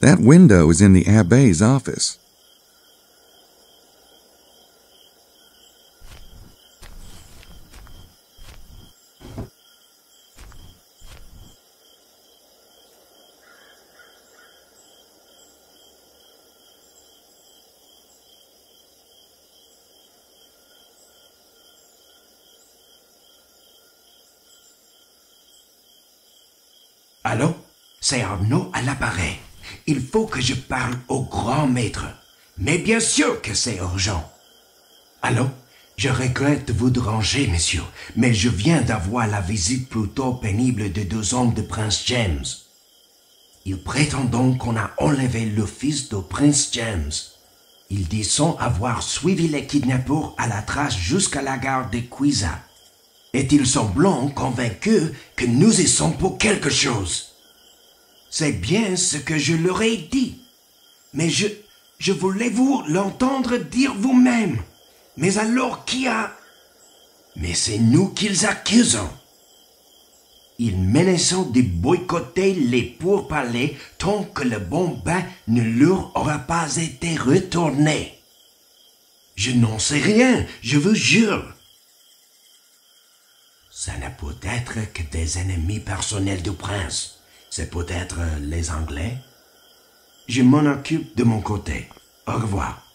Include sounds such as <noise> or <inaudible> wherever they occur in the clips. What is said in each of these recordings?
That window is in the Abbe's office. Allô C'est Arnaud à l'appareil. Il faut que je parle au grand maître. Mais bien sûr que c'est urgent. Allô? Je regrette de vous déranger, monsieur, mais je viens d'avoir la visite plutôt pénible de deux hommes de Prince James. Ils prétendent donc qu'on a enlevé le fils de Prince James. Ils disent avoir suivi les kidnappeurs à la trace jusqu'à la gare de Cuisa. Et ils semblent convaincus que nous y sommes pour quelque chose. C'est bien ce que je leur ai dit. Mais je, je voulais vous l'entendre dire vous-même. Mais alors qui a... Mais c'est nous qu'ils accusent. Ils menacent de boycotter les pourparlers tant que le bon bain ne leur aura pas été retourné. Je n'en sais rien, je vous jure. Ça ne peut être que des ennemis personnels du prince. C'est peut-être les Anglais? Je m'en occupe de mon côté. Au revoir.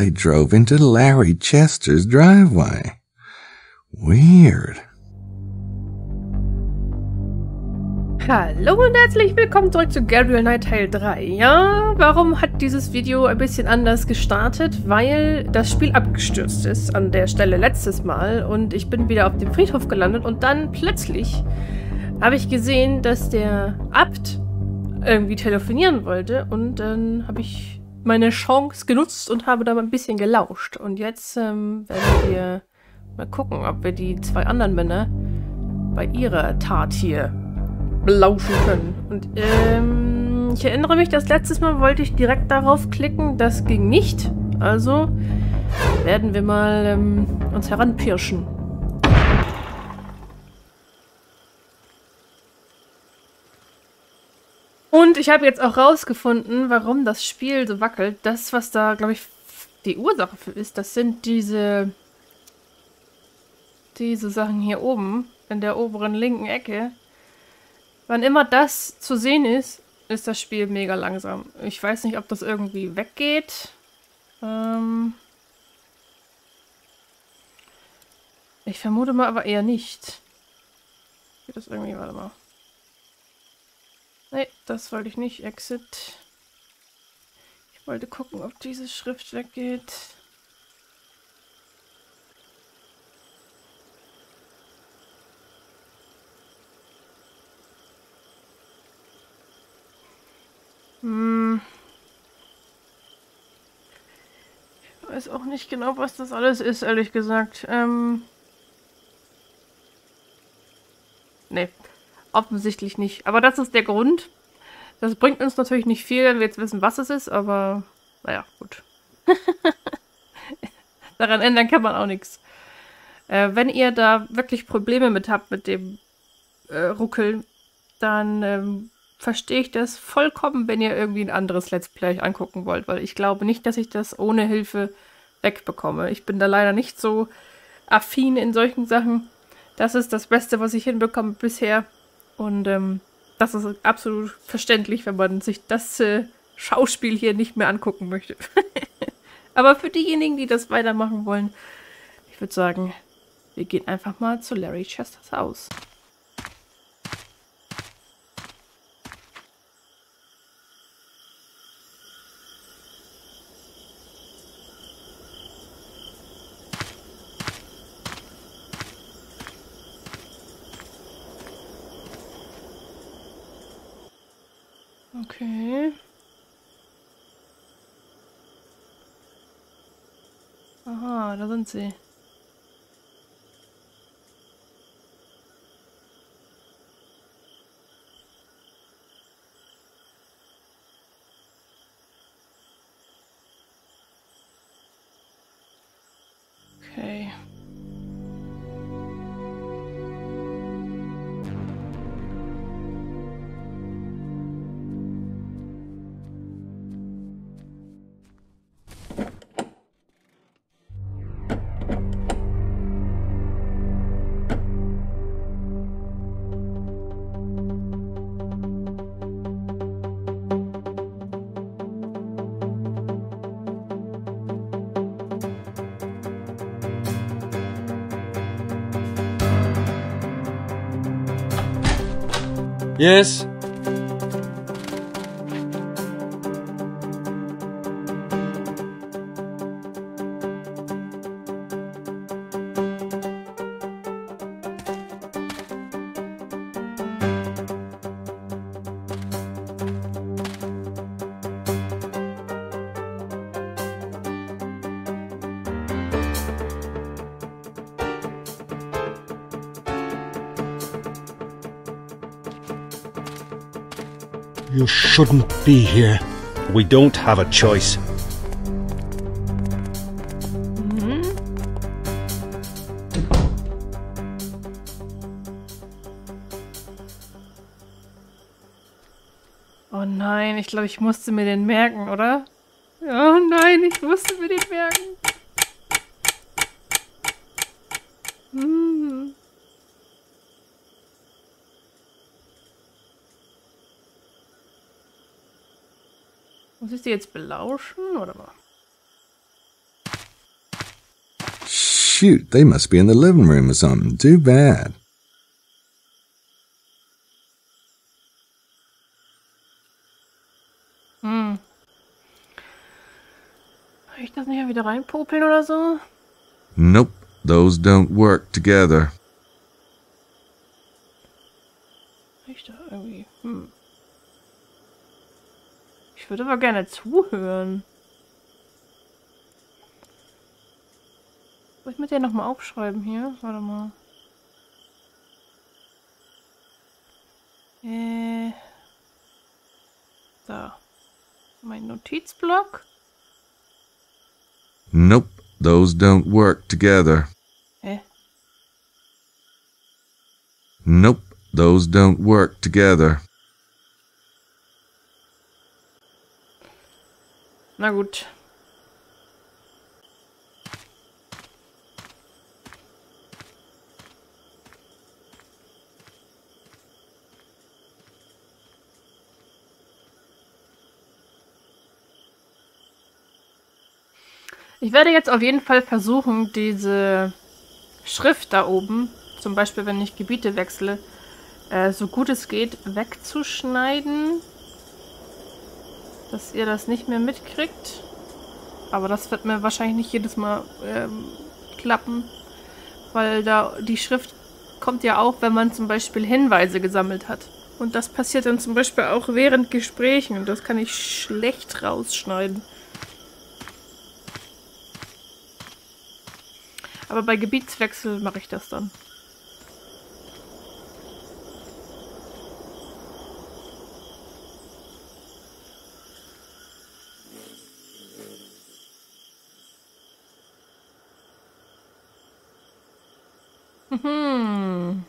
They drove into Larry Chester's driveway. Weird. Hallo und herzlich willkommen zurück zu Gabriel Knight Teil 3. Ja, warum hat dieses Video ein bisschen anders gestartet? Weil das Spiel abgestürzt ist an der Stelle letztes Mal und ich bin wieder auf dem Friedhof gelandet und dann plötzlich habe ich gesehen, dass der Abt irgendwie telefonieren wollte und dann habe ich meine Chance genutzt und habe da mal ein bisschen gelauscht. Und jetzt ähm, werden wir mal gucken, ob wir die zwei anderen Männer bei ihrer Tat hier belauschen können. Und ähm, ich erinnere mich, das letztes Mal wollte ich direkt darauf klicken. Das ging nicht. Also werden wir mal ähm, uns heranpirschen. Und ich habe jetzt auch rausgefunden, warum das Spiel so wackelt. Das, was da, glaube ich, die Ursache für ist, das sind diese diese Sachen hier oben, in der oberen linken Ecke. Wann immer das zu sehen ist, ist das Spiel mega langsam. Ich weiß nicht, ob das irgendwie weggeht. Ähm ich vermute mal aber eher nicht. Geht das irgendwie, warte mal. Nee, das wollte ich nicht. Exit. Ich wollte gucken, ob diese Schrift weggeht. Hm. Ich weiß auch nicht genau, was das alles ist, ehrlich gesagt. Ähm. Nee, offensichtlich nicht. Aber das ist der Grund. Das bringt uns natürlich nicht viel, wenn wir jetzt wissen, was es ist, aber naja, gut. <laughs> Daran ändern kann man auch nichts. Äh, wenn ihr da wirklich Probleme mit habt mit dem äh, Ruckeln, dann ähm, verstehe ich das vollkommen, wenn ihr irgendwie ein anderes Let's Play angucken wollt, weil ich glaube nicht, dass ich das ohne Hilfe wegbekomme. Ich bin da leider nicht so affin in solchen Sachen. Das ist das Beste, was ich hinbekomme bisher. Und ähm, das ist absolut verständlich, wenn man sich das äh, Schauspiel hier nicht mehr angucken möchte. <laughs> Aber für diejenigen, die das weitermachen wollen, ich würde sagen, wir gehen einfach mal zu Larry Chesters Haus. Aha, da sind sie. Yes. Shouldn't be here. We don't have a choice. Oh nein, ich glaube, ich musste mir den merken, oder? Oh nein, ich musste mir den merken. Muss ich die jetzt belauschen, oder was? Shoot, they must be in the living room or something. Too bad. Hm. Kann ich das nicht wieder reinpopeln oder so? Nope, those don't work together. Ich da irgendwie. Hm. Ich würde aber gerne zuhören. Soll ich mit der nochmal aufschreiben hier? Warte mal. Äh. Da. Mein Notizblock. Nope, those don't work together. Hä? Nope, those don't work together. Na gut. Ich werde jetzt auf jeden Fall versuchen, diese Schrift da oben, zum Beispiel wenn ich Gebiete wechsle, äh, so gut es geht wegzuschneiden. Dass ihr das nicht mehr mitkriegt. Aber das wird mir wahrscheinlich nicht jedes Mal ähm, klappen, weil da die Schrift kommt ja auch, wenn man zum Beispiel Hinweise gesammelt hat. Und das passiert dann zum Beispiel auch während Gesprächen und das kann ich schlecht rausschneiden. Aber bei Gebietswechsel mache ich das dann. Mhm.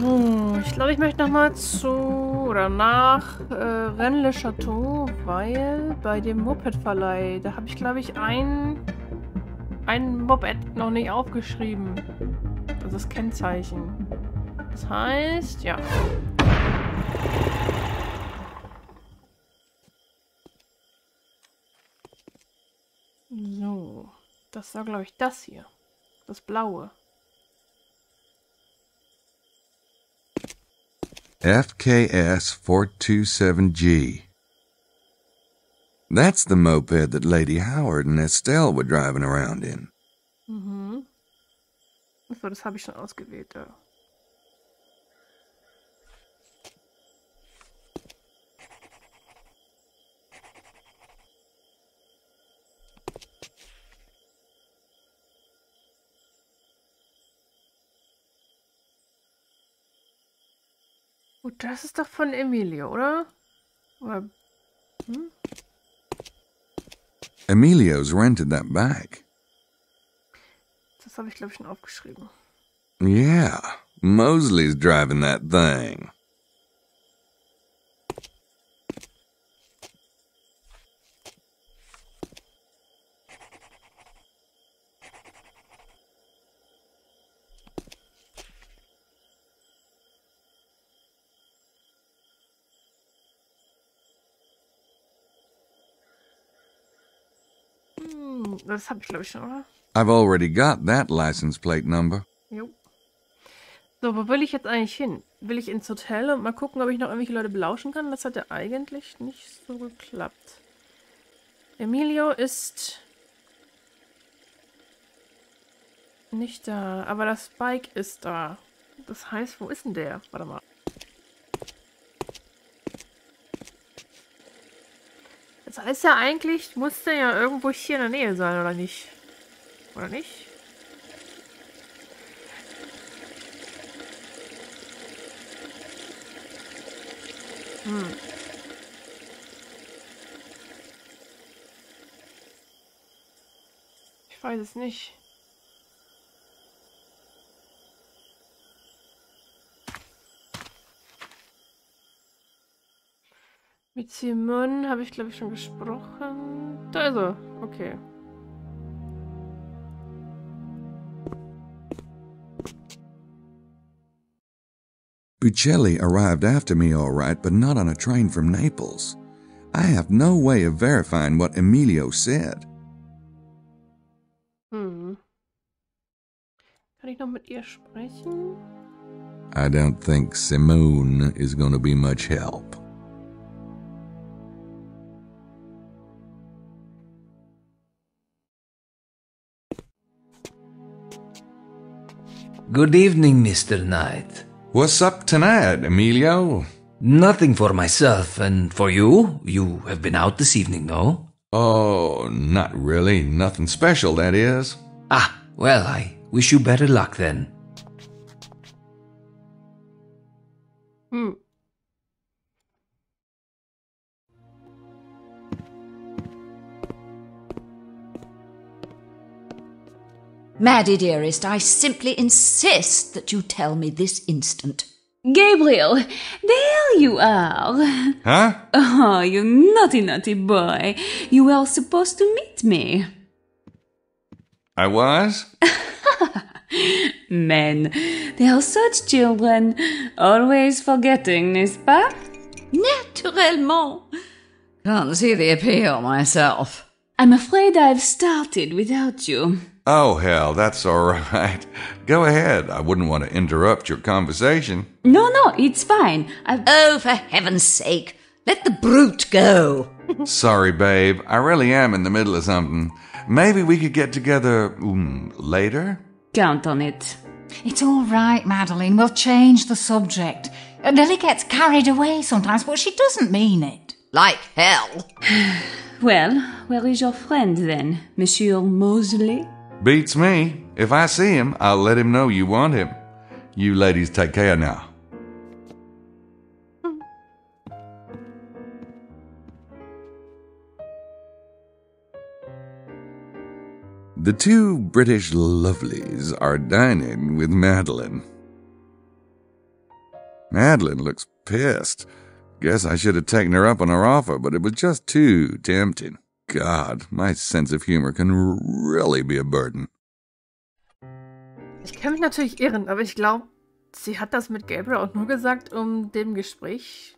So, ich möchte nochmal zu oder nach äh, Rennes le Chateau, weil bei dem Moped-Verleih, da habe ich, glaube ich, ein, ein Moped noch nicht aufgeschrieben. Also das Kennzeichen. Das heißt, ja. So, das war, glaube ich, das hier. Das blaue. FKS 427G. That's the moped that Lady Howard and Estelle were driving around in. Mhm. Achso, das habe ich schon ausgewählt, ja. Das ist doch von Emilio, oder? Oder Emilio's rented that back. das habe ich, glaube ich, schon aufgeschrieben. Yeah, Mosley's driving that thing. Hm, das habe ich, glaube ich, schon, oder? I've already got that license plate number. Jo. So, wo will ich jetzt eigentlich hin? Will ich ins Hotel und mal gucken, ob ich noch irgendwelche Leute belauschen kann? Das hat ja eigentlich nicht so geklappt. Emilio ist nicht da, aber das Bike ist da. Das heißt, wo ist denn der? Warte mal. Das heißt ja eigentlich, muss der ja irgendwo hier in der Nähe sein, oder nicht? Oder nicht? Hm. Ich weiß es nicht. Mit Simon habe ich, glaube ich, schon gesprochen. Da ist er. Okay. Bucelli arrived after me all right, but not on a train from Naples. I have no way of verifying what Emilio said. Hm. Kann ich noch mit ihr sprechen? I don't think Simone is going to be much help. Good evening, Mr. Knight. What's up tonight, Emilio? Nothing for myself, and for you? You have been out this evening, no? Oh, not really. Nothing special, that is. Ah, well, I wish you better luck then. Hm. Maddie, dearest, I simply insist that you tell me this instant. Gabriel, there you are. Huh? Oh, you naughty, naughty boy. You were supposed to meet me. I was? <laughs> Men, they are such children, always forgetting, n'est-ce pas? Naturellement. Can't see the appeal myself. I'm afraid I've started without you. Oh, hell, that's all <laughs> right. Go ahead. I wouldn't want to interrupt your conversation. No, no, it's fine. I've. Oh, for heaven's sake, let the brute go. <laughs> Sorry, babe. I really am in the middle of something. Maybe we could get together mm, later? Count on it. It's all right, Madeline. We'll change the subject. Lily gets carried away sometimes, but she doesn't mean it. Like hell. <sighs> <sighs> Well, where is your friend then, Monsieur Mosley? Beats me. If I see him, I'll let him know you want him. You ladies take care now. The two British lovelies are dining with Madeline. Madeline looks pissed. Guess I should have taken her up on her offer, but it was just too tempting. God, my sense of humor can really be a burden. Ich kann mich natürlich irren, aber ich glaube, sie hat das mit Gabriel auch nur gesagt, um dem Gespräch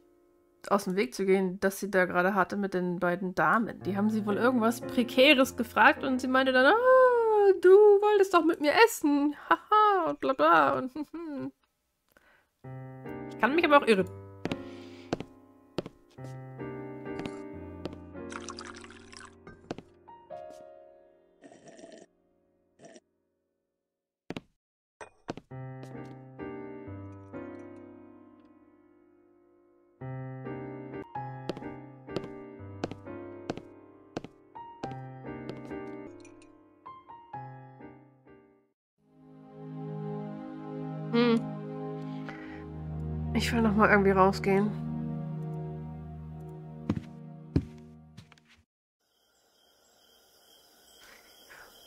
aus dem Weg zu gehen, das sie da gerade hatte mit den beiden Damen. Die haben sie wohl irgendwas Prekäres gefragt und sie meinte dann, ah, du wolltest doch mit mir essen. Haha, und bla bla. Und, hm, hm. Ich kann mich aber auch irren. Ich will noch mal irgendwie rausgehen.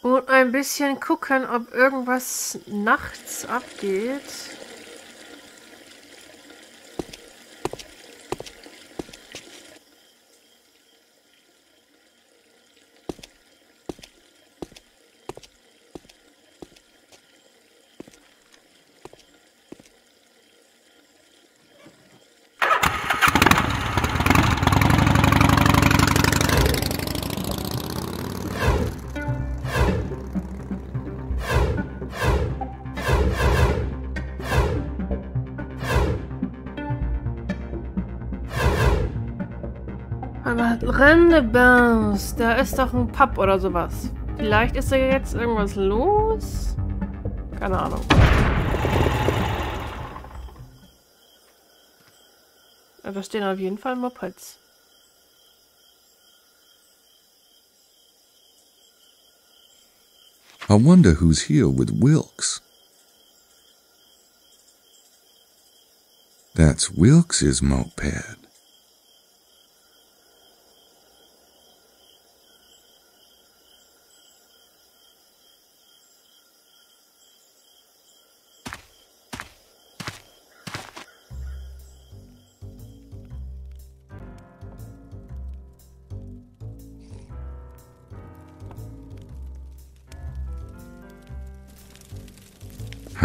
Und ein bisschen gucken, ob irgendwas nachts abgeht. Aber Rendebans, da ist doch ein Pub oder sowas. Vielleicht ist da jetzt irgendwas los? Keine Ahnung. Ja, Da stehen auf jeden Fall Mopeds. I wonder who's here with Wilkes. That's Wilkes's moped.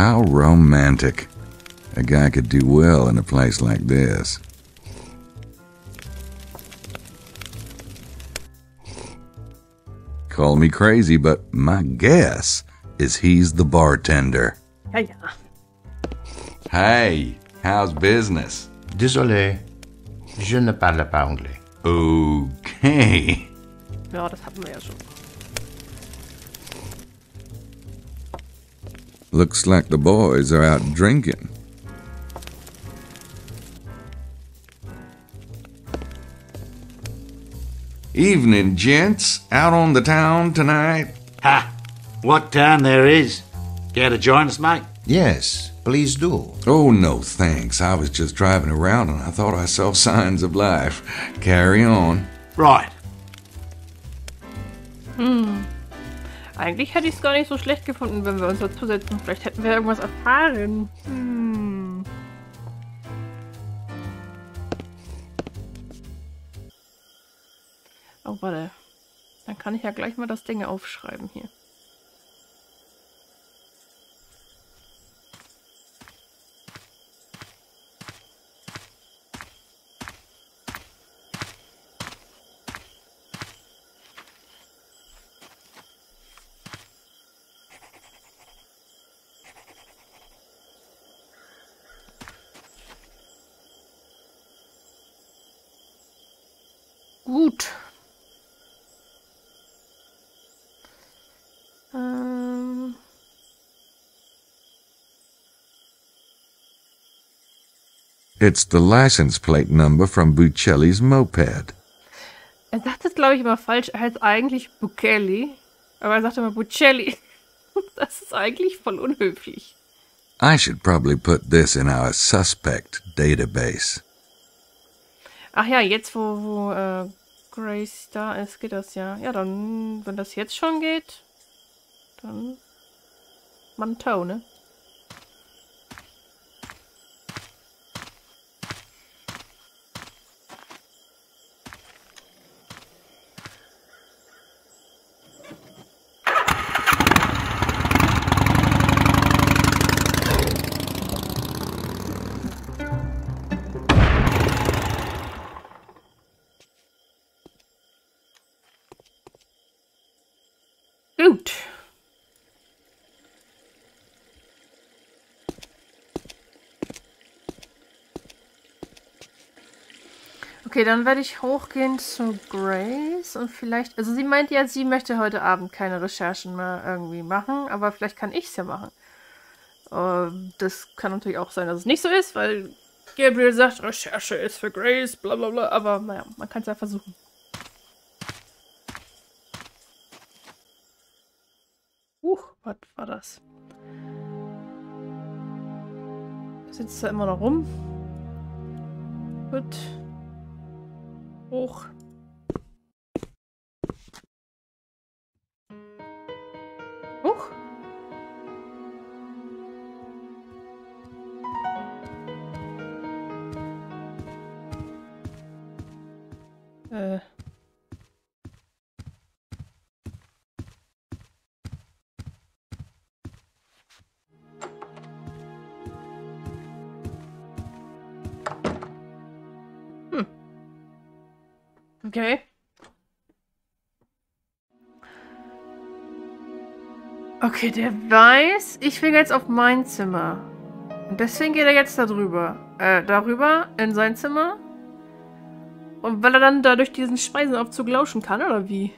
How romantic. A guy could do well in a place like this. Call me crazy, but my guess is he's the bartender. Ja, ja. Hey, how's business? Désolé, je ne parle pas anglais. Okay. Ja, das hatten wir ja schon. Looks like the boys are out drinking. Evening, gents. Out on the town tonight? Ha! What town there is? Care to join us, mate? Yes, please do. Oh, no, thanks. I was just driving around and I thought I saw <laughs> signs of life. Carry on. Right. Eigentlich hätte ich es gar nicht so schlecht gefunden, wenn wir uns dazusetzen. Vielleicht hätten wir irgendwas erfahren. Hm. Oh, warte. Dann kann ich ja gleich mal das Ding aufschreiben hier. Gut. Ähm. It's the license plate number from Bucelli's moped. Er sagt das, glaube ich, immer falsch. Er heißt eigentlich Bucelli. Aber er sagt immer Bucelli. <laughs> Das ist eigentlich voll unhöflich. I should probably put this in our suspect database. Ach ja, jetzt wo, wo äh, Grace da ist, geht das ja. Ja, dann, wenn das jetzt schon geht, dann Mantau, ne? Gut. Okay, dann werde ich hochgehen zu Grace und vielleicht, also sie meint ja, sie möchte heute Abend keine Recherchen mehr irgendwie machen, aber vielleicht kann ich es ja machen. Äh, das kann natürlich auch sein, dass es nicht so ist, weil Gabriel sagt, Recherche ist für Grace, bla bla bla, aber naja, man kann es ja versuchen. Huch, was war das? Sitzt da immer noch rum? Gut. Hoch. Okay, der weiß, ich will jetzt auf mein Zimmer. Und deswegen geht er jetzt darüber. Äh, darüber in sein Zimmer. Und weil er dann da durch diesen Speisenaufzug lauschen kann, oder wie?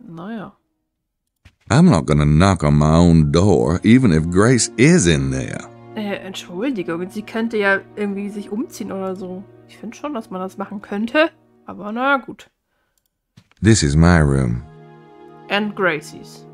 Naja. I'm not gonna knock on my own door, even if Grace is in there. Äh, Entschuldigung, sie könnte ja irgendwie sich umziehen oder so. Ich finde schon, dass man das machen könnte. Aber na gut. This is my room. And Gracie's.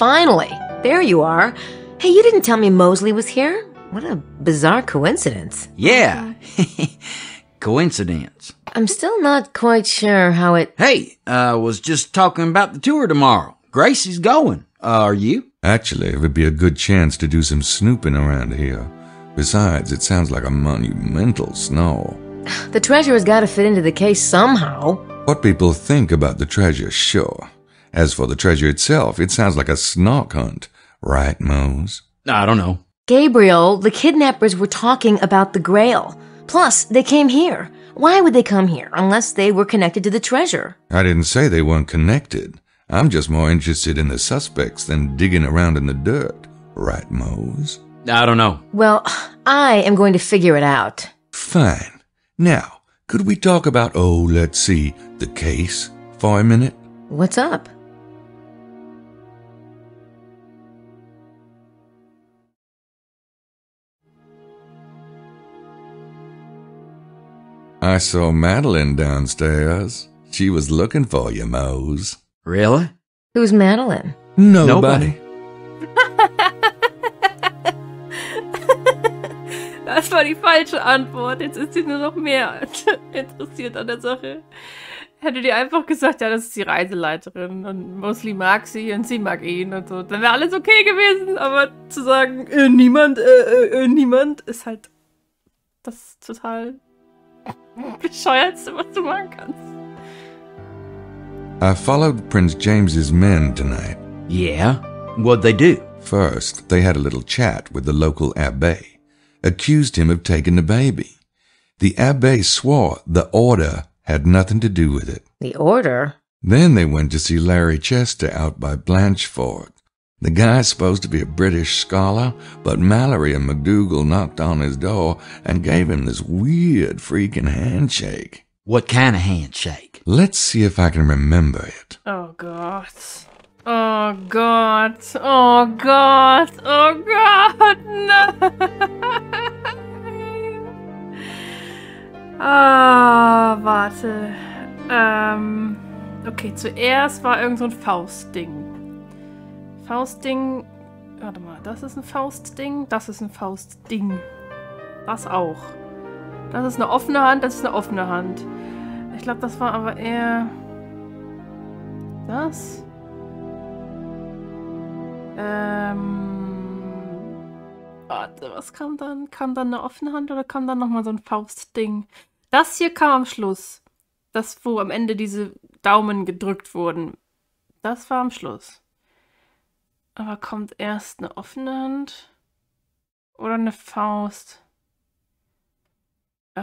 Finally, there you are. Hey, you didn't tell me Mosley was here? What a bizarre coincidence. Yeah. <laughs> Coincidence. I'm still not quite sure how it. Hey, I uh, was just talking about the tour tomorrow. Gracie's going. Uh, are you? Actually, it would be a good chance to do some snooping around here. Besides, it sounds like a monumental snow. <sighs> The treasure's gotta fit into the case somehow. What people think about the treasure, sure. As for the treasure itself, it sounds like a snark hunt. Right, Mose? I don't know. Gabriel, the kidnappers were talking about the Grail. Plus, they came here. Why would they come here unless they were connected to the treasure? I didn't say they weren't connected. I'm just more interested in the suspects than digging around in the dirt. Right, Mose? I don't know. Well, I am going to figure it out. Fine. Now, could we talk about, oh, let's see, the case for a minute? What's up? I saw Madeline downstairs. She was looking for you, Mose. Really? Who's Madeline? Nobody. <laughs> Das war die falsche Antwort. Jetzt ist sie nur noch mehr <laughs> interessiert an der Sache. Hätte die einfach gesagt, ja, das ist die Reiseleiterin und Mosley mag sie und sie mag ihn und so. Dann wäre alles okay gewesen, aber zu sagen, äh, niemand, äh, äh, äh, niemand, ist halt das total <laughs> bescheuertste, was du machen kannst. I followed Prince James's men tonight. Yeah? What'd they do? First, they had a little chat with the local abbe, accused him of taking the baby. The abbe swore the order had nothing to do with it. The order? Then they went to see Larry Chester out by Blanchford. The guy's supposed to be a British scholar, but Mallory and McDougal knocked on his door and gave him this weird freaking handshake. What kind of handshake? Let's see if I can remember it. Oh God. Oh God. Oh God. Oh God. No. <laughs> Ah, warte. Ähm. Okay, zuerst war irgend so ein Faustding. Faustding. Warte mal, das ist ein Faustding. Das ist ein Faustding. Das auch. Das ist eine offene Hand, das ist eine offene Hand. Ich glaube, das war aber eher. Das? Ähm. Warte, was kam dann? Kam dann eine offene Hand oder kam dann nochmal so ein Faustding? Das hier kam am Schluss. Das, wo am Ende diese Daumen gedrückt wurden. Das war am Schluss. Aber kommt erst eine offene Hand? Oder eine Faust? Äh.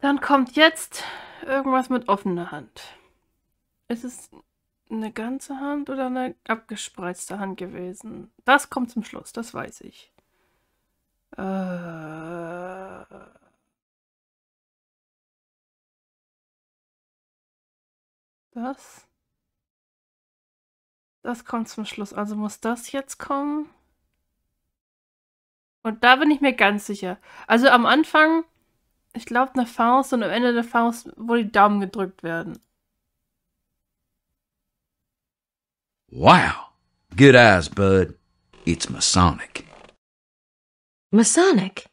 Dann kommt jetzt irgendwas mit offener Hand. Ist es eine ganze Hand oder eine abgespreizte Hand gewesen? Das kommt zum Schluss, das weiß ich. Äh. Das? Das kommt zum Schluss. Also muss das jetzt kommen. Und da bin ich mir ganz sicher. Also am Anfang, ich glaube, eine Faust und am Ende der Faust, wo die Daumen gedrückt werden. Wow. Good eyes, bud. It's Masonic. Masonic?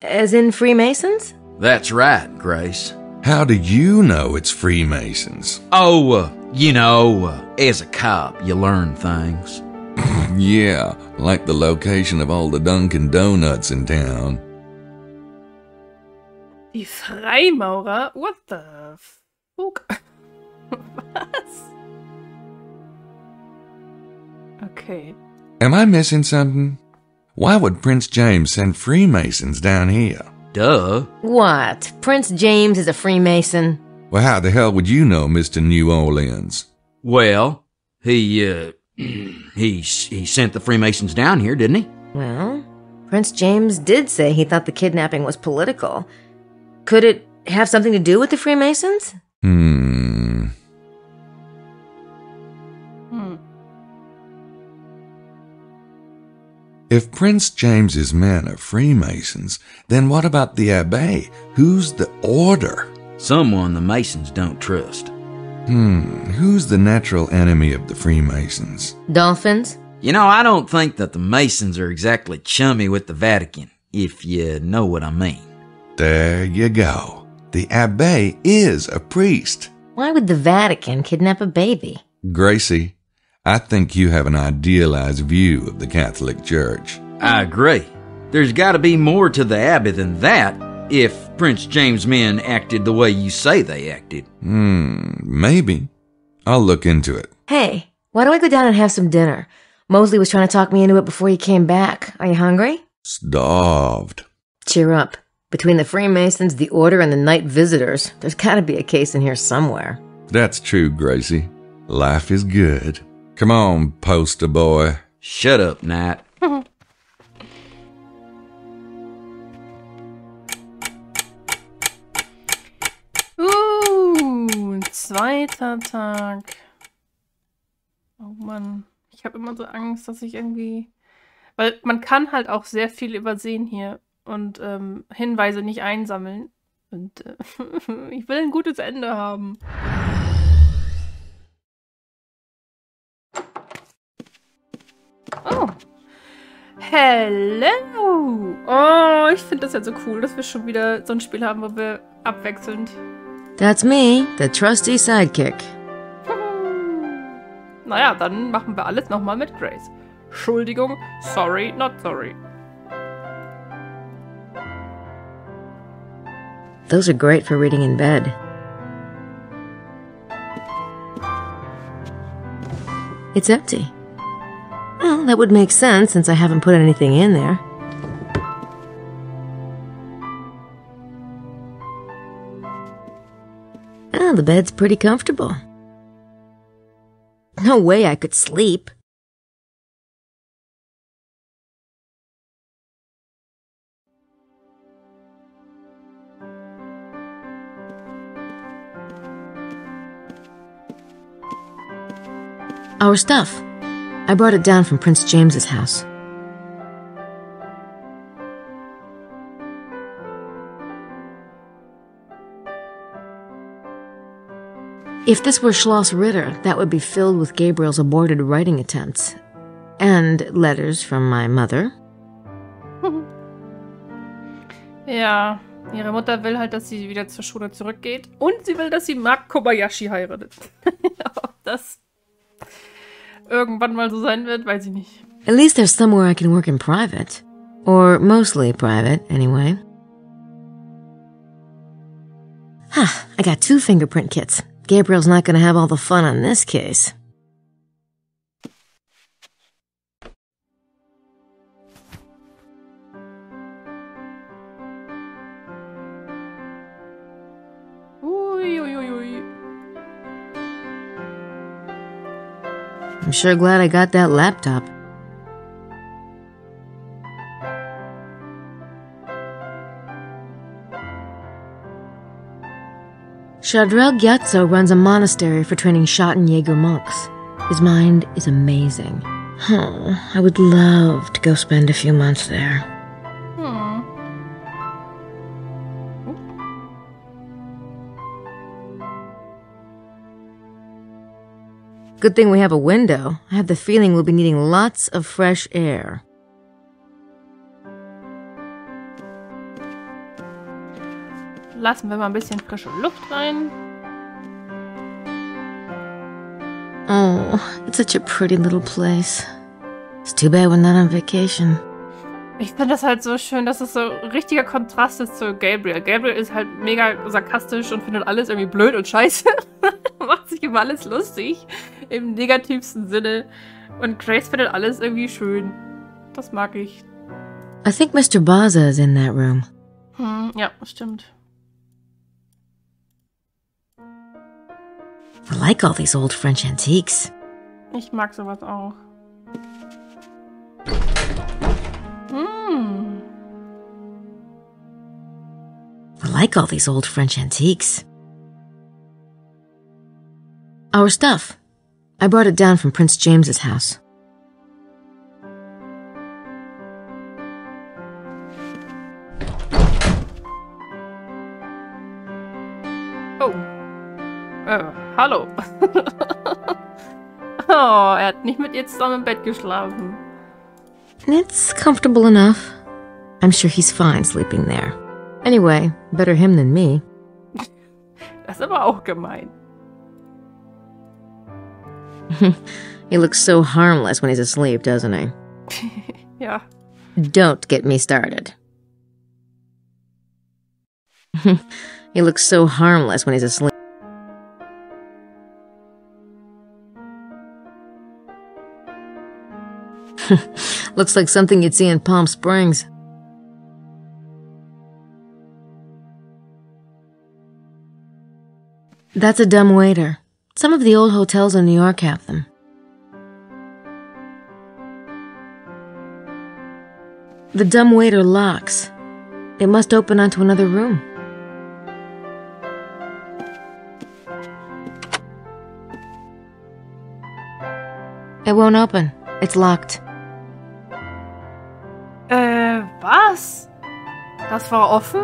As in Freemasons? That's right, Grace. How do you know it's Freemasons? Oh, uh, you know, uh, as a cop, you learn things. <laughs> yeah, like the location of all the Dunkin' Donuts in town. Die Freimaurer? What the fuck? Was? <laughs> Okay. Am I missing something? Why would Prince James send Freemasons down here? Duh. What? Prince James is a Freemason? Well, how the hell would you know, Mr. New Orleans? Well, he, uh, <clears throat> he, he sent the Freemasons down here, didn't he? Well, Prince James did say he thought the kidnapping was political. Could it have something to do with the Freemasons? Hmm. Hmm. If Prince James's men are Freemasons, then what about the Abbe? Who's the order? Someone the Masons don't trust. Hmm, who's the natural enemy of the Freemasons? Dolphins? You know, I don't think that the Masons are exactly chummy with the Vatican, if you know what I mean. There you go. The Abbe is a priest. Why would the Vatican kidnap a baby? Gracie, I think you have an idealized view of the Catholic Church. I agree. There's got to be more to the Abbey than that if Prince James' men acted the way you say they acted. Hmm, maybe. I'll look into it. Hey, why don't we go down and have some dinner? Mosley was trying to talk me into it before he came back. Are you hungry? Starved. Cheer up. Between the Freemasons, the Order, and the Night Visitors, there's gotta be a case in here somewhere. That's true, Gracie. Life is good. Come on, poster boy. Shut up, Nat. <laughs> Uh, zweiter Tag. Oh Mann, ich habe immer so Angst, dass ich irgendwie... Weil man kann halt auch sehr viel übersehen hier und ähm, Hinweise nicht einsammeln. Und äh, <laughs> ich will ein gutes Ende haben. Hello! Oh, ich finde das ja so cool, dass wir schon wieder so ein Spiel haben, wo wir abwechselnd. That's me, the trusty sidekick. Naja, dann machen wir alles nochmal mit Grace. Entschuldigung, sorry, not sorry. Those are great for reading in bed. It's empty. That would make sense since I haven't put anything in there. Ah, the bed's pretty comfortable. No way I could sleep. Our stuff. I brought it down from Prince James's house. If this were Schloss Ritter, that would be filled with Gabriel's aborted writing attempts. And letters from my mother. <laughs> Ja, ihre Mutter will halt, dass sie wieder zur Schule zurückgeht. Und sie will, dass sie Mark Kobayashi heiratet. <laughs> Ob das irgendwann mal so sein wird, weiß ich nicht. At least there's somewhere I can work in private. Or mostly private, anyway. Huh, I got two fingerprint kits. Gabriel's not gonna have all the fun on this case. I'm sure glad I got that laptop. Shadrel Gyatso runs a monastery for training Schottenjäger monks. His mind is amazing. Oh, I would love to go spend a few months there. Good thing we have a window. I have the feeling we'll be needing lots of fresh air. Lassen wir mal ein bisschen frische Luft rein. Oh, it's such a pretty little place. It's too bad we're not on vacation. Ich finde das halt so schön, dass es so richtiger Kontrast ist zu Gabriel. Gabriel ist halt mega sarkastisch und findet alles irgendwie blöd und scheiße. <laughs> Macht sich über alles lustig. Im negativsten Sinne. Und Grace findet alles irgendwie schön. Das mag ich. I think Mr. Baza is in that room. Hm, ja, stimmt. I like all these old French antiques. Ich mag sowas auch. Hm. I like all these old French antiques. Our stuff. I brought it down from Prince James's house. Oh. Äh, hallo. <laughs> oh, er hat nicht mit ihr zusammen im Bett geschlafen. It's comfortable enough. I'm sure he's fine sleeping there. Anyway, better him than me. Das ist aber auch gemein. he looks so harmless when he's asleep, doesn't he? <laughs> yeah. Don't get me started. <laughs> he looks so harmless when he's asleep. <laughs> Looks like something you'd see in Palm Springs. That's a dumb waiter. Some of the old hotels in New York have them. The dumb waiter locks. It must open onto another room. It won't open. It's locked. Das war offen?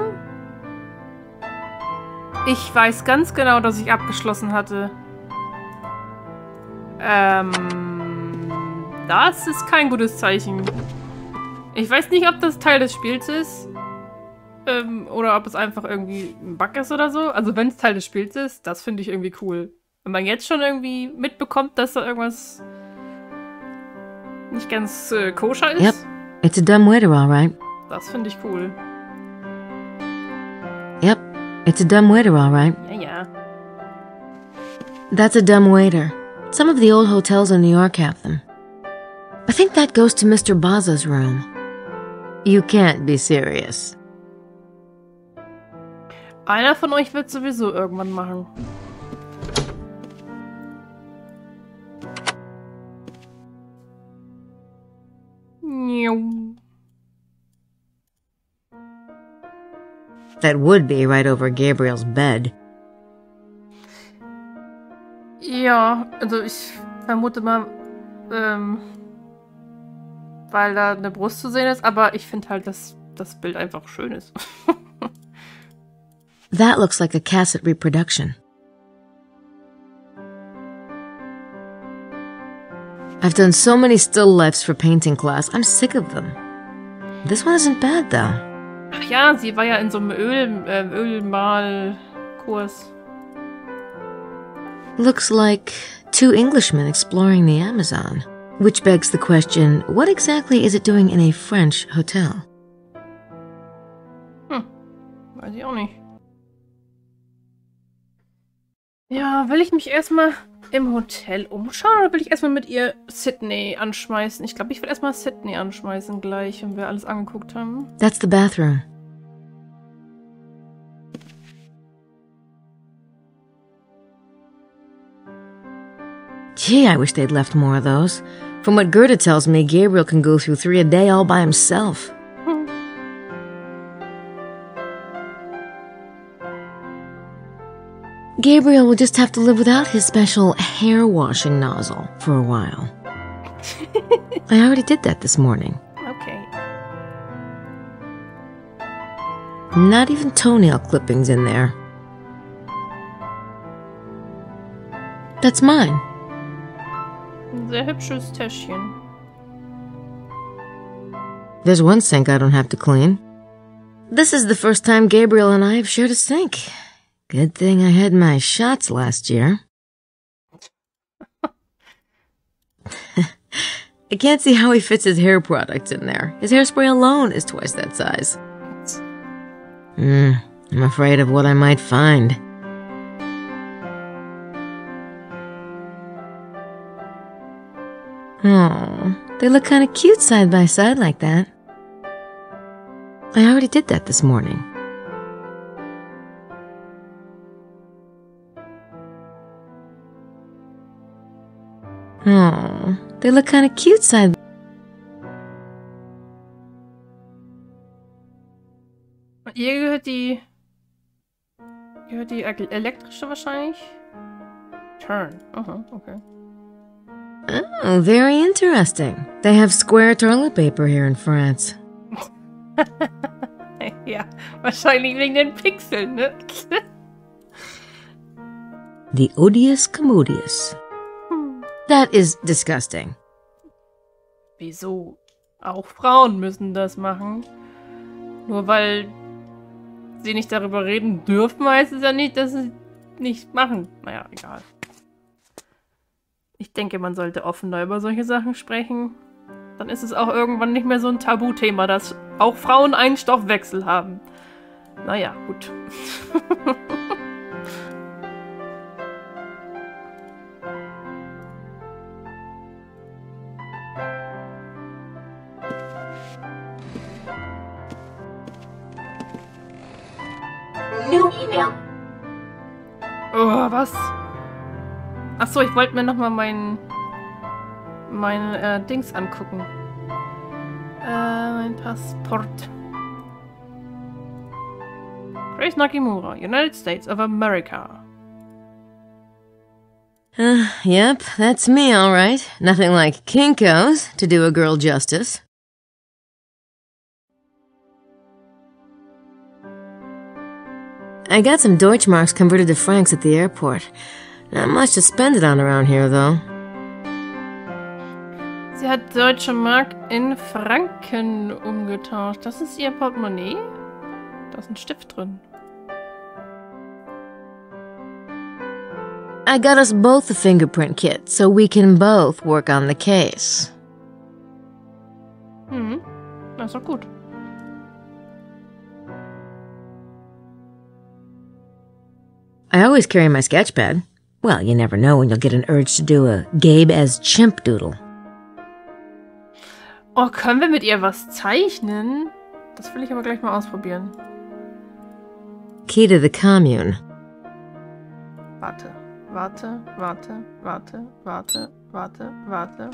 Ich weiß ganz genau, dass ich abgeschlossen hatte. Ähm, das ist kein gutes Zeichen. Ich weiß nicht, ob das Teil des Spiels ist. Ähm, oder ob es einfach irgendwie ein Bug ist oder so. Also wenn es Teil des Spiels ist, das finde ich irgendwie cool. Wenn man jetzt schon irgendwie mitbekommt, dass da irgendwas nicht ganz äh, koscher ist. Yep, it's a dumb waiter, all right. Das finde ich cool. It's a dumb waiter, all right. Yeah. That's a dumb waiter. Some of the old hotels in New York have them. I think that goes to Mr. Baza's room. You can't be serious. Einer von euch wird sowieso irgendwann machen. That would be right over Gabriel's bed. Ja, also ich vermute mal, ähm, weil da eine Brust zu sehen ist, aber ich finde halt, dass das Bild einfach schön ist. <laughs> That looks like a cassette reproduction. I've done so many still lifes for painting class, I'm sick of them. This one isn't bad though. Ach ja, sie war ja in so einem Öl, äh, Ölmalkurs. Looks like two Englishmen exploring the Amazon. Which begs the question what exactly is it doing in a French hotel? Hm, weiß ich auch nicht. Ja, will ich mich erstmal im Hotel umschauen oder will ich erstmal mit ihr Sydney anschmeißen? Ich glaube, ich will erstmal Sydney anschmeißen gleich, wenn wir alles angeguckt haben. That's the bathroom. Gee, I wish they'd left more of those. From what Gerda tells me, Gabriel can go through three a day all by himself. Gabriel will just have to live without his special hair washing nozzle for a while. <laughs> I already did that this morning. Okay. Not even toenail clippings in there. That's mine. Ein sehr hübsches Täschchen. There's one sink I don't have to clean. This is the first time Gabriel and I have shared a sink. Good thing I had my shots last year. <laughs> I can't see how he fits his hair products in there. His hairspray alone is twice that size. Hmm, I'm afraid of what I might find. Oh, they look kind of cute side by side like that. I already did that this morning. Oh, they look kind of cute side. Ihr gehört die. Gehört die el- er elektrische wahrscheinlich? Turn. Aha, okay. Oh, very interesting. They have square toilet paper here in France. <laughs> ja, wahrscheinlich wegen den Pixeln, ne? <laughs> The odious commodious. That is disgusting. Wieso? Auch Frauen müssen das machen. Nur weil sie nicht darüber reden dürfen, heißt es ja nicht, dass sie nicht machen. Naja, egal. Ich denke, man sollte offener über solche Sachen sprechen. Dann ist es auch irgendwann nicht mehr so ein Tabuthema, dass auch Frauen einen Stoffwechsel haben. Naja, gut. <laughs> New. Oh, was? Achso, ich wollte mir nochmal mein. mein äh, Dings angucken. Äh, mein Passport. Grace Nakimura, United States of America. Uh, yep, that's me, all right. Nothing like Kinko's to do a girl justice. I got some Deutschmarks converted to francs at the airport. Not much to spend it on around here, though. Sie hat deutsche Mark in Franken umgetauscht. Das ist ihr Portemonnaie? Da ist ein Stift drin. I got us both a fingerprint kit so we can both work on the case. Hm, das ist doch gut. I always carry my sketch pad. Well, you never know when you'll get an urge to do a Gabe as chimp doodle. Oh, können wir mit ihr was zeichnen? Das will ich aber gleich mal ausprobieren. Key to the commune. Warte, warte, warte, warte, warte, warte, warte.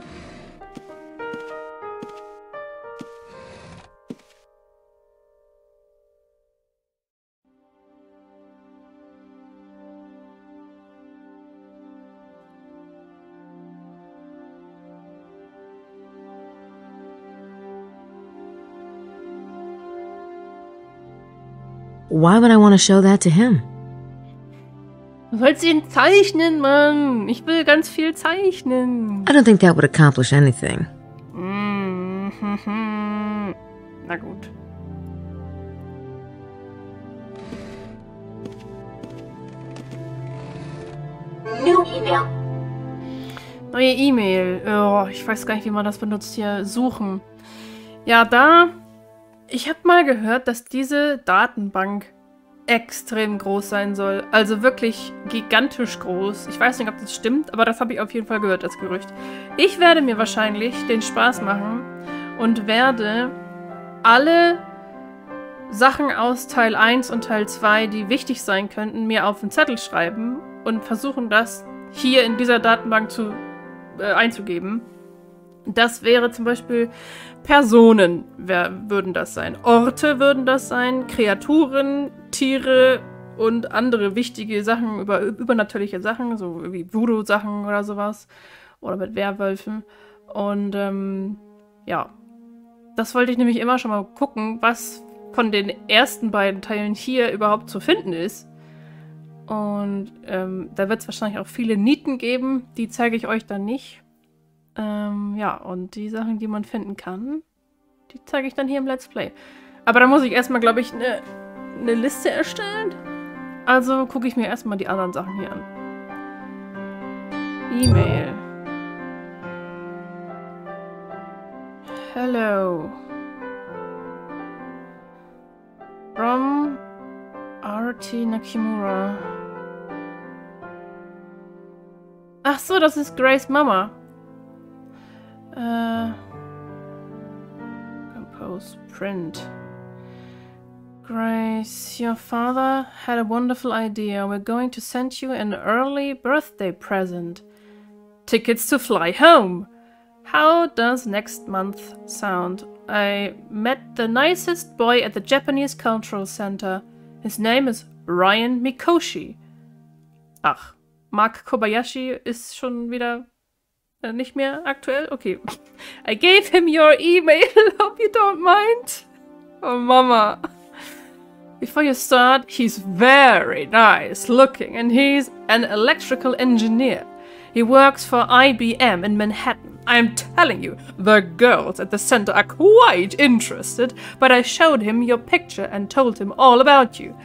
Why would I want to show that to him? Du sollst ihn zeichnen, Mann. Ich will ganz viel zeichnen. I don't think that would accomplish anything. Mm, Na gut. New email. Neue E-Mail. Oh, ich weiß gar nicht, wie man das benutzt hier. Suchen. Ja, da. Ich habe mal gehört, dass diese Datenbank extrem groß sein soll. Also wirklich gigantisch groß. Ich weiß nicht, ob das stimmt, aber das habe ich auf jeden Fall gehört als Gerücht. Ich werde mir wahrscheinlich den Spaß machen und werde alle Sachen aus Teil 1 und Teil 2, die wichtig sein könnten, mir auf den Zettel schreiben und versuchen, das hier in dieser Datenbank zu, äh, einzugeben. Das wäre zum Beispiel Personen wer, würden das sein, Orte würden das sein, Kreaturen, Tiere und andere wichtige Sachen, über, übernatürliche Sachen, so wie Voodoo-Sachen oder sowas. Oder mit Werwölfen. Und ähm, ja, das wollte ich nämlich immer schon mal gucken, was von den ersten beiden Teilen hier überhaupt zu finden ist. Und ähm, da wird es wahrscheinlich auch viele Nieten geben, die zeige ich euch dann nicht. Ähm, ja, und die Sachen, die man finden kann, die zeige ich dann hier im Let's Play. Aber da muss ich erstmal, glaube ich, eine ne Liste erstellen. Also gucke ich mir erstmal die anderen Sachen hier an. E-Mail. Hello. From RT Nakimura. Ach so, das ist Grace Mama. Äh. Compose print. Grace, your father had a wonderful idea. We're going to send you an early birthday present. Tickets to fly home. How does next month sound? I met the nicest boy at the Japanese Cultural Center. His name is Ryan Mikoshi. Ach, Mark Kobayashi ist schon wieder äh, nicht mehr aktuell? Okay. <laughs> I gave him your email. <laughs> Hope you don't mind. Oh, Mama. Before you start, he's very nice looking and he's an electrical engineer. He works for IBM in Manhattan. I'm telling you, the girls at the center are quite interested, but I showed him your picture and told him all about you.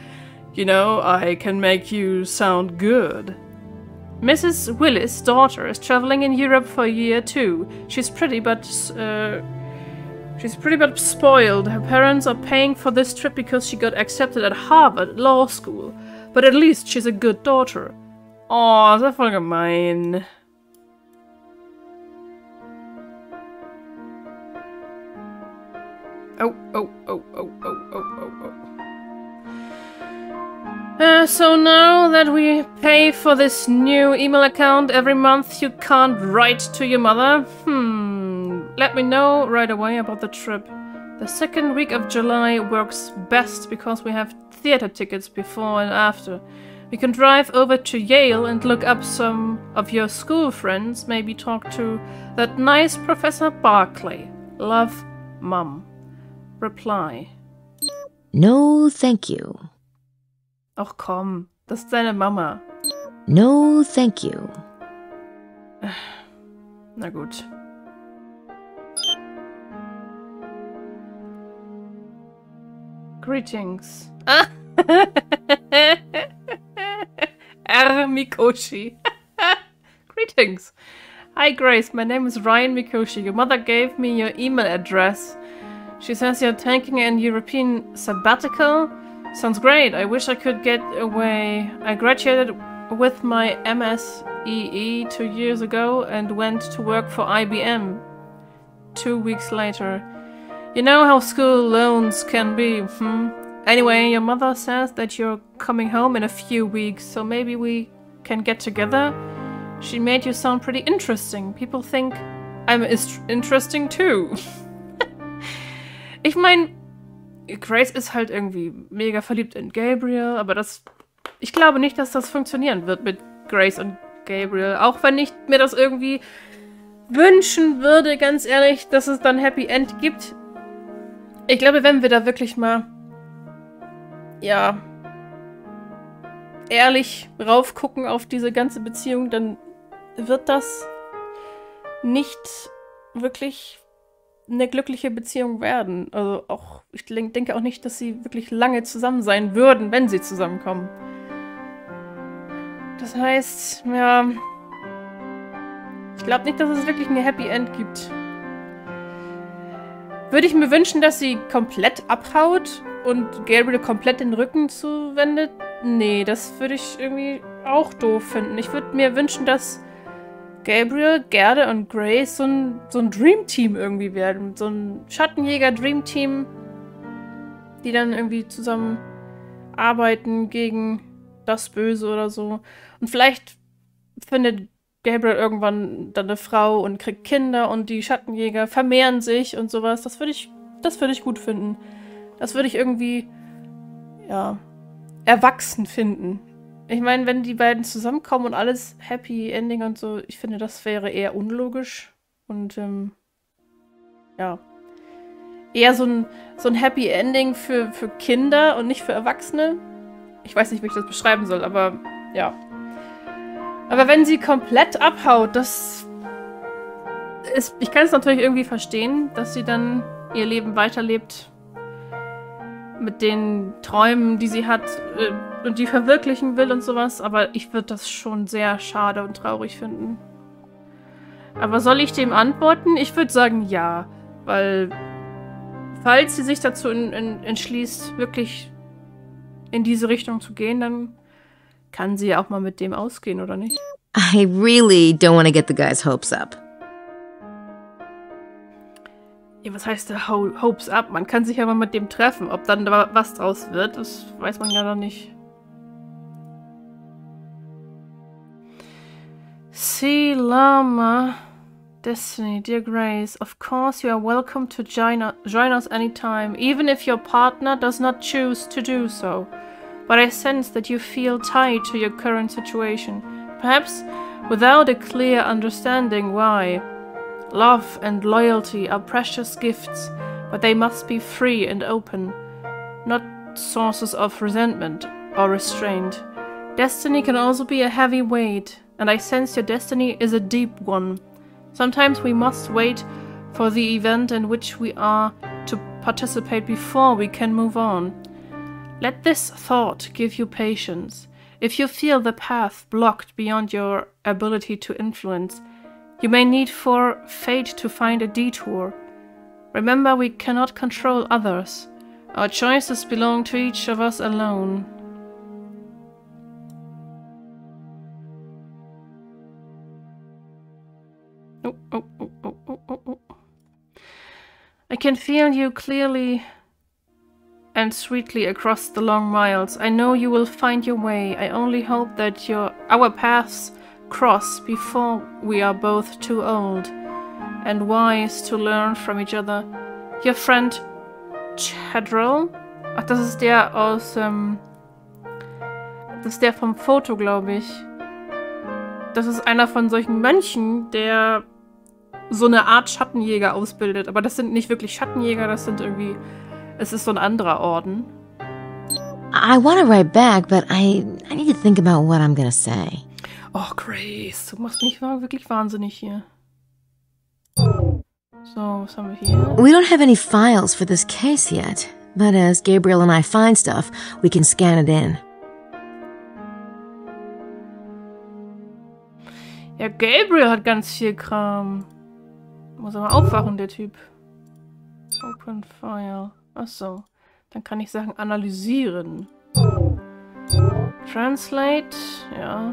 You know, I can make you sound good. Mrs. Willis' daughter is traveling in Europe for a year too. She's pretty, but uh, she's pretty but spoiled. Her parents are paying for this trip because she got accepted at Harvard Law School. But at least she's a good daughter. Oh, ist ja voll gemein. Oh, oh, oh, oh, oh, oh, oh, oh. Uh, so now that we pay for this new email account every month, you can't write to your mother? Hmm, let me know right away about the trip. The second week of July works best because we have theater tickets before and after. We can drive over to Yale and look up some of your school friends, maybe talk to that nice Professor Barclay. Love, Mum. Reply. No, thank you. Ach komm, das ist deine Mama. No, thank you. Na gut. Greetings. <laughs> Ah. R. Mikoshi. <laughs> Greetings. Hi Grace, my name is Ryan Mikoshi. Your mother gave me your email address. She says you're taking an European sabbatical. Sounds great. I wish I could get away. I graduated with my MSEE two years ago and went to work for IBM two weeks later. You know how school loans can be, hmm? Anyway, your mother says that you're coming home in a few weeks, so maybe we can get together? She made you sound pretty interesting. People think I'm interesting too. <laughs> ich meine, Grace ist halt irgendwie mega verliebt in Gabriel, aber das. Ich glaube nicht, dass das funktionieren wird mit Grace und Gabriel. Auch wenn ich mir das irgendwie wünschen würde, ganz ehrlich, dass es dann Happy End gibt. Ich glaube, wenn wir da wirklich mal ja, ehrlich raufgucken auf diese ganze Beziehung, dann wird das nicht wirklich eine glückliche Beziehung werden. Also auch, ich denke auch nicht, dass sie wirklich lange zusammen sein würden, wenn sie zusammenkommen. Das heißt, ja, ich glaube nicht, dass es wirklich ein Happy End gibt. Würde ich mir wünschen, dass sie komplett abhaut und Gabriel komplett den Rücken zuwendet? Nee, das würde ich irgendwie auch doof finden. Ich würde mir wünschen, dass Gabriel, Gerda und Grace so ein, so ein Dream-Team irgendwie werden. So ein Schattenjäger-Dream-Team, die dann irgendwie zusammen arbeiten gegen das Böse oder so. Und vielleicht findet Gabriel irgendwann dann eine Frau und kriegt Kinder und die Schattenjäger vermehren sich und sowas. Das würde ich, das würde ich gut finden. Das würde ich irgendwie, ja, erwachsen finden. Ich meine, wenn die beiden zusammenkommen und alles Happy Ending und so, ich finde, das wäre eher unlogisch. Und, ähm, ja. Eher so ein, so ein Happy Ending für, für Kinder und nicht für Erwachsene. Ich weiß nicht, wie ich das beschreiben soll, aber ja. Aber wenn sie komplett abhaut, das ist. Ich kann es natürlich irgendwie verstehen, dass sie dann ihr Leben weiterlebt. Mit den Träumen, die sie hat äh, und die verwirklichen will und sowas. Aber ich würde das schon sehr schade und traurig finden. Aber soll ich dem antworten? Ich würde sagen ja. Weil, falls sie sich dazu in, in, entschließt, wirklich in diese Richtung zu gehen, dann kann sie ja auch mal mit dem ausgehen, oder nicht? I really don't want to get the guy's hopes up. Ja, was heißt der Ho Hopes up? Man kann sich mal mit dem treffen. Ob dann da was draus wird, das weiß man ja noch nicht. See Lama. Destiny, dear Grace, of course you are welcome to join, join us anytime, even if your partner does not choose to do so. But I sense that you feel tied to your current situation, perhaps without a clear understanding why. Love and loyalty are precious gifts, but they must be free and open, not sources of resentment or restraint. Destiny can also be a heavy weight, and I sense your destiny is a deep one. Sometimes we must wait for the event in which we are to participate before we can move on. Let this thought give you patience. If you feel the path blocked beyond your ability to influence, you may need for fate to find a detour. Remember, we cannot control others. Our choices belong to each of us alone. Oh, oh, oh, oh, oh, oh, oh, oh. I can feel you clearly and sweetly across the long miles. I know you will find your way. I only hope that your our paths cross before we are both too old and wise to learn from each other. Your friend Chadrell? Ach, das ist der aus, ähm, das ist der vom Foto, glaube ich. Das ist einer von solchen Mönchen, der so eine Art Schattenjäger ausbildet. Aber das sind nicht wirklich Schattenjäger, das sind irgendwie. Es ist so ein anderer Orden. I want to write back, but I, I need to think about what I'm gonna say. Oh, Grace, du machst mich wirklich wahnsinnig hier. So, was haben wir hier? We don't have any files for this case yet, but as Gabriel and I find stuff, we can scan it in. Ja, Gabriel hat ganz viel Kram. Muss aber aufwachen, der Typ. Open File. Achso. Dann kann ich Sachen analysieren. Translate. Ja.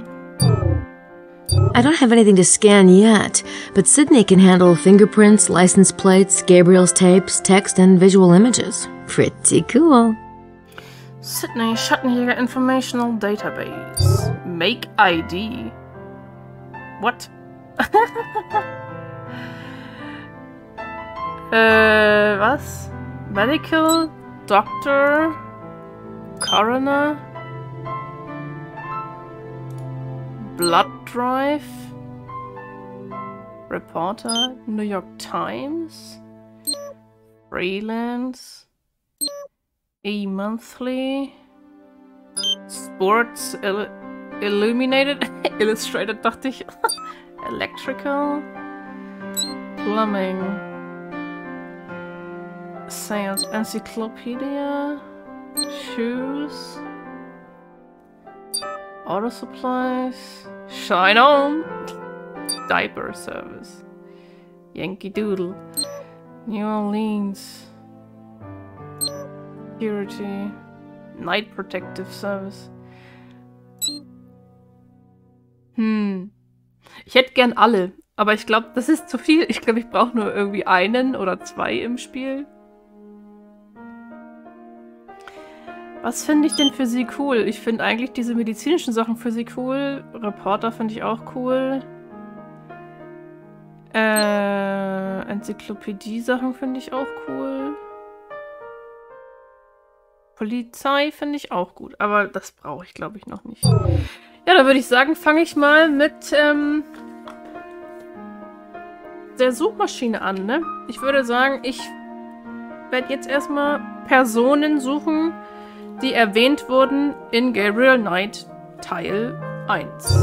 I don't have anything to scan yet, but Sydney can handle fingerprints, license plates, Gabriel's tapes, text, and visual images. Pretty cool. Sydney Schattenjäger Informational Database. Make ID. What? <laughs> Uh, äh, was? Medical? Doctor? Coroner? Blood Drive? Reporter? New York Times? Freelance? E-Monthly? Sports Ill Illuminated, <laughs> Illustrated dachte ich. <laughs> Electrical, Plumbing, Science Encyclopedia, Shoes, Auto Supplies, Shine On, Diaper Service, Yankee Doodle, New Orleans, Security, Night Protective Service. Hm. Ich hätte gern alle, aber ich glaube, das ist zu viel. Ich glaube, ich brauche nur irgendwie einen oder zwei im Spiel. Was finde ich denn für sie cool? Ich finde eigentlich diese medizinischen Sachen für sie cool. Reporter finde ich auch cool. Äh, Enzyklopädie-Sachen finde ich auch cool. Polizei finde ich auch gut, aber das brauche ich, glaube ich, noch nicht. Ja, dann würde ich sagen, fange ich mal mit ähm, der Suchmaschine an, ne? Ich würde sagen, ich werde jetzt erstmal Personen suchen, die erwähnt wurden in Gabriel Knight Teil 1.